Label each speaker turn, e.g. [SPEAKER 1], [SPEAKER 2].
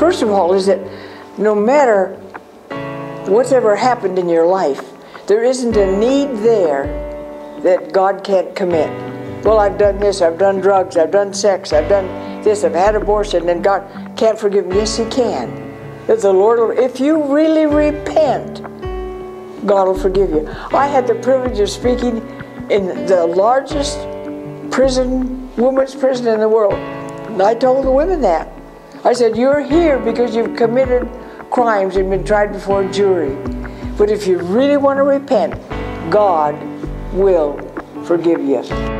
[SPEAKER 1] First of all, is that no matter what's ever happened in your life, there isn't a need there that God can't commit. Well, I've done this, I've done drugs, I've done sex, I've done this, I've had abortion, and God can't forgive me. Yes, He can. If the Lord, if you really repent, God will forgive you. I had the privilege of speaking in the largest prison, women's prison in the world. And I told the women that. I said, You're here because you've committed crimes and been tried before a jury. But if you really want to repent, God will forgive you.